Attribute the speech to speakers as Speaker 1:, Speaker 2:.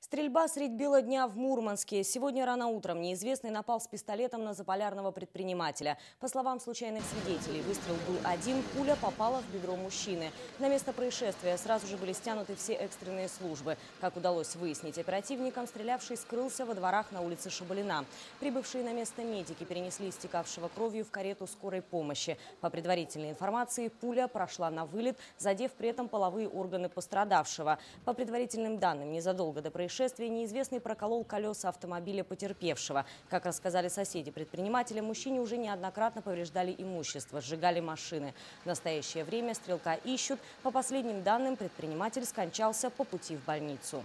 Speaker 1: Стрельба средь бела дня в Мурманске. Сегодня рано утром неизвестный напал с пистолетом на заполярного предпринимателя. По словам случайных свидетелей, выстрел был один, пуля попала в бедро мужчины. На место происшествия сразу же были стянуты все экстренные службы. Как удалось выяснить оперативникам, стрелявший скрылся во дворах на улице Шабалина. Прибывшие на место медики перенесли истекавшего кровью в карету скорой помощи. По предварительной информации, пуля прошла на вылет, задев при этом половые органы пострадавшего. По предварительным данным, незадолго до происшествия происшествии неизвестный проколол колеса автомобиля потерпевшего. Как рассказали соседи предпринимателя, мужчине уже неоднократно повреждали имущество, сжигали машины. В настоящее время стрелка ищут. По последним данным, предприниматель скончался по пути в больницу.